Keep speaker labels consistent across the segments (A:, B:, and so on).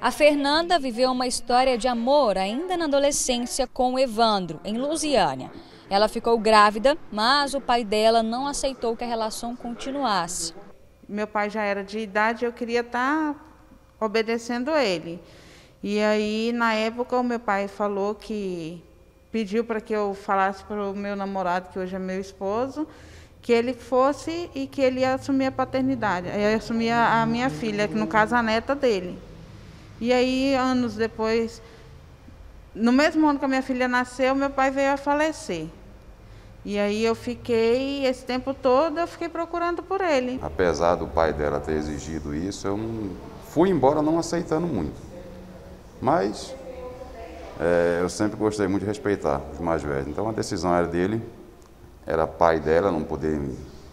A: A Fernanda viveu uma história de amor ainda na adolescência com o Evandro, em Lusiânia. Ela ficou grávida, mas o pai dela não aceitou que a relação continuasse.
B: Meu pai já era de idade, eu queria estar obedecendo ele. E aí, na época, o meu pai falou que pediu para que eu falasse para o meu namorado, que hoje é meu esposo, que ele fosse e que ele ia assumir a paternidade. Ia assumir a, a minha filha, que no caso a neta dele. E aí, anos depois, no mesmo ano que a minha filha nasceu, meu pai veio a falecer. E aí eu fiquei, esse tempo todo, eu fiquei procurando por ele.
C: Apesar do pai dela ter exigido isso, eu fui embora não aceitando muito. Mas é, eu sempre gostei muito de respeitar os mais velhos. Então a decisão era dele, era pai dela, não poder,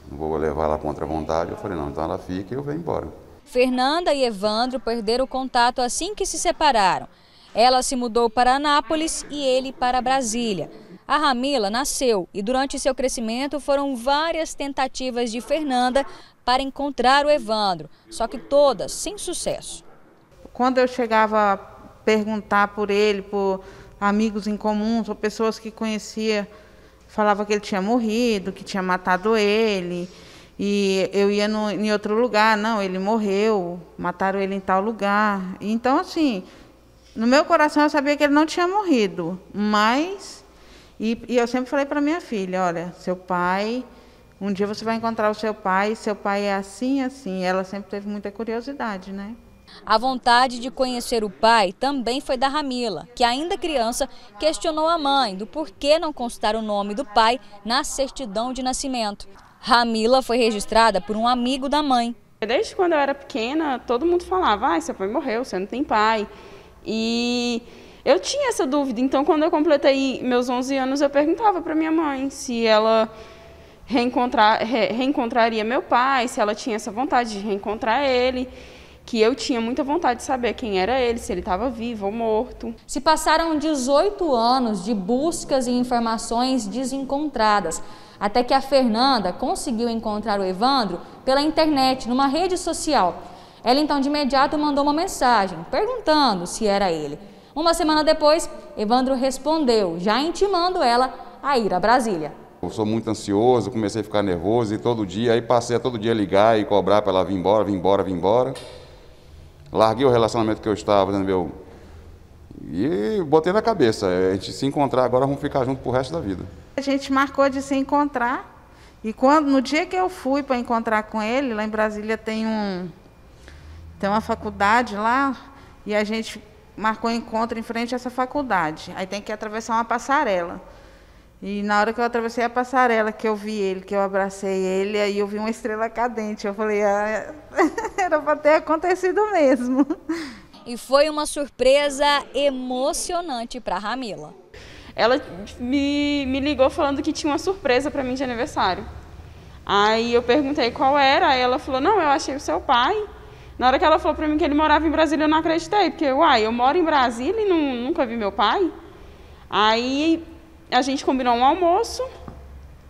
C: não vou levar ela contra a vontade. Eu falei, não, então ela fica e eu venho embora.
A: Fernanda e Evandro perderam contato assim que se separaram. Ela se mudou para Anápolis e ele para Brasília. A Ramila nasceu e durante seu crescimento foram várias tentativas de Fernanda para encontrar o Evandro, só que todas sem sucesso.
B: Quando eu chegava a perguntar por ele, por amigos em comuns ou pessoas que conhecia, falava que ele tinha morrido, que tinha matado ele. E eu ia no, em outro lugar, não, ele morreu, mataram ele em tal lugar. Então, assim, no meu coração eu sabia que ele não tinha morrido, mas. E, e eu sempre falei para minha filha: olha, seu pai, um dia você vai encontrar o seu pai, seu pai é assim, assim. Ela sempre teve muita curiosidade, né?
A: A vontade de conhecer o pai também foi da Ramila, que ainda criança questionou a mãe do porquê não constar o nome do pai na certidão de nascimento. Ramila foi registrada por um amigo da mãe.
D: Desde quando eu era pequena, todo mundo falava: ah, seu pai morreu, você não tem pai. E eu tinha essa dúvida. Então, quando eu completei meus 11 anos, eu perguntava para minha mãe se ela reencontrar, re, reencontraria meu pai, se ela tinha essa vontade de reencontrar ele que eu tinha muita vontade de saber quem era ele, se ele estava vivo ou morto.
A: Se passaram 18 anos de buscas e informações desencontradas, até que a Fernanda conseguiu encontrar o Evandro pela internet, numa rede social. Ela então de imediato mandou uma mensagem perguntando se era ele. Uma semana depois, Evandro respondeu, já intimando ela a ir a Brasília.
C: Eu sou muito ansioso, comecei a ficar nervoso e todo dia, aí passei a todo dia ligar e cobrar para ela vir embora, vir embora, vir embora. Larguei o relacionamento que eu estava, entendeu? E botei na cabeça, a gente se encontrar agora, vamos ficar juntos pro resto da vida.
B: A gente marcou de se encontrar. E quando no dia que eu fui para encontrar com ele, lá em Brasília tem um tem uma faculdade lá, e a gente marcou um encontro em frente a essa faculdade. Aí tem que atravessar uma passarela. E na hora que eu atravessei a passarela, que eu vi ele, que eu abracei ele, aí eu vi uma estrela cadente. Eu falei, ah, era para ter acontecido mesmo.
A: E foi uma surpresa emocionante para Ramila.
D: Ela me, me ligou falando que tinha uma surpresa para mim de aniversário. Aí eu perguntei qual era, aí ela falou: Não, eu achei o seu pai. Na hora que ela falou para mim que ele morava em Brasília, eu não acreditei, porque, uai, eu moro em Brasília e não, nunca vi meu pai. Aí a gente combinou um almoço,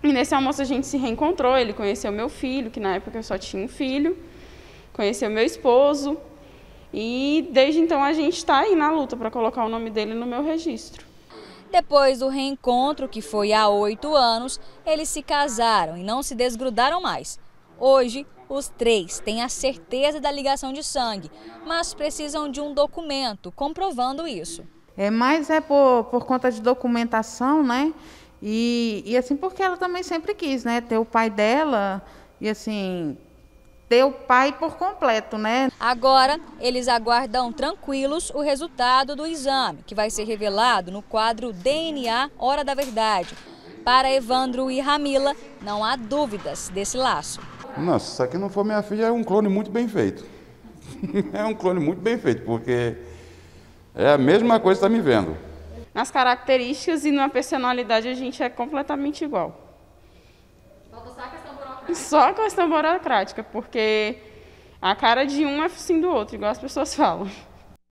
D: e nesse almoço a gente se reencontrou. Ele conheceu meu filho, que na época eu só tinha um filho conheceu meu esposo. E desde então a gente está aí na luta para colocar o nome dele no meu registro.
A: Depois do reencontro, que foi há oito anos, eles se casaram e não se desgrudaram mais. Hoje, os três têm a certeza da ligação de sangue, mas precisam de um documento comprovando isso.
B: É mais é por, por conta de documentação, né? E, e assim porque ela também sempre quis, né? Ter o pai dela e assim ter o pai por completo, né?
A: Agora, eles aguardam tranquilos o resultado do exame, que vai ser revelado no quadro DNA Hora da Verdade. Para Evandro e Ramila, não há dúvidas desse laço.
C: Nossa, isso aqui não for minha filha, é um clone muito bem feito. é um clone muito bem feito, porque é a mesma coisa que está me vendo.
D: Nas características e na personalidade a gente é completamente igual. Só a questão burocrática, porque a cara de um é assim do outro, igual as pessoas falam.